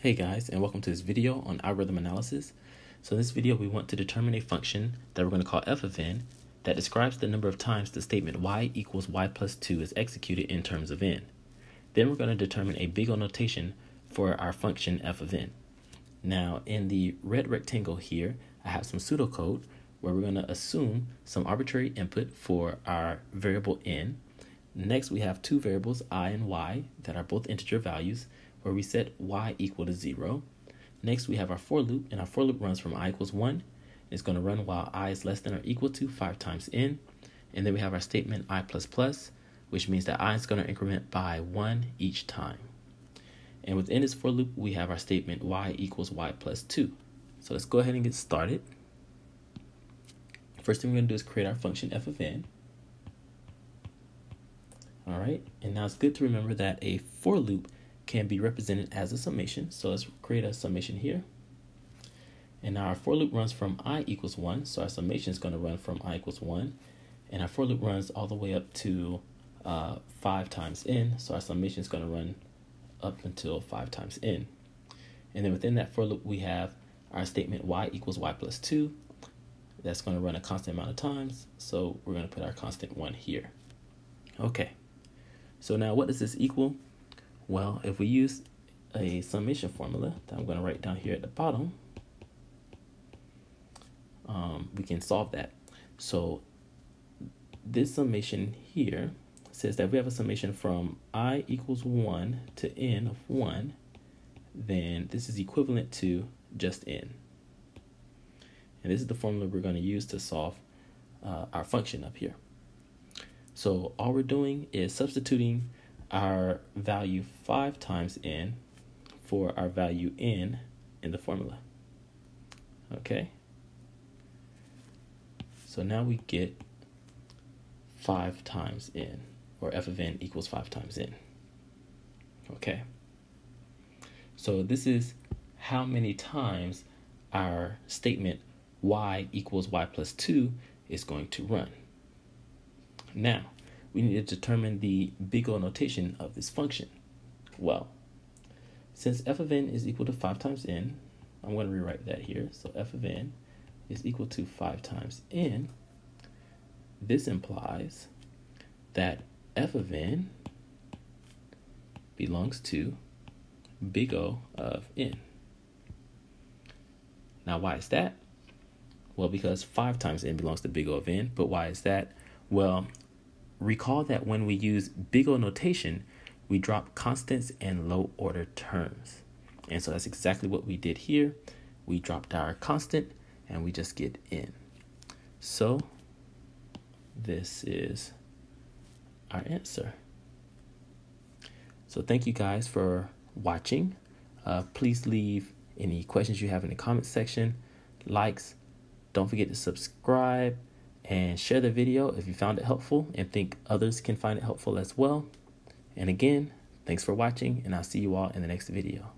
Hey guys, and welcome to this video on algorithm analysis. So in this video, we want to determine a function that we're going to call f of n that describes the number of times the statement y equals y plus 2 is executed in terms of n. Then we're going to determine a big O notation for our function f of n. Now in the red rectangle here, I have some pseudocode where we're going to assume some arbitrary input for our variable n. Next, we have two variables i and y that are both integer values where we set y equal to 0. Next, we have our for loop, and our for loop runs from i equals 1. It's going to run while i is less than or equal to 5 times n. And then we have our statement i plus plus, which means that i is going to increment by 1 each time. And within this for loop, we have our statement y equals y plus 2. So let's go ahead and get started. First thing we're going to do is create our function f of n. All right, and now it's good to remember that a for loop can be represented as a summation. So let's create a summation here. And now our for loop runs from i equals 1. So our summation is going to run from i equals 1. And our for loop runs all the way up to uh, 5 times n. So our summation is going to run up until 5 times n. And then within that for loop, we have our statement y equals y plus 2. That's going to run a constant amount of times. So we're going to put our constant 1 here. Okay. So now what does this equal? Well, if we use a summation formula that I'm going to write down here at the bottom, um, we can solve that. So this summation here says that we have a summation from i equals 1 to n of 1, then this is equivalent to just n. And this is the formula we're going to use to solve uh, our function up here. So all we're doing is substituting our value 5 times n for our value n in the formula. Okay? So now we get 5 times n, or f of n equals 5 times n. Okay? So this is how many times our statement y equals y plus 2 is going to run. Now, we need to determine the big O notation of this function. Well, since f of n is equal to 5 times n, I'm going to rewrite that here. So f of n is equal to 5 times n. This implies that f of n belongs to big O of n. Now, why is that? Well, because 5 times n belongs to big O of n. But why is that? Well, recall that when we use big O notation, we drop constants and low order terms. And so that's exactly what we did here. We dropped our constant and we just get n. So this is our answer. So thank you guys for watching. Uh, please leave any questions you have in the comment section, likes. Don't forget to subscribe and share the video if you found it helpful and think others can find it helpful as well. And again, thanks for watching, and I'll see you all in the next video.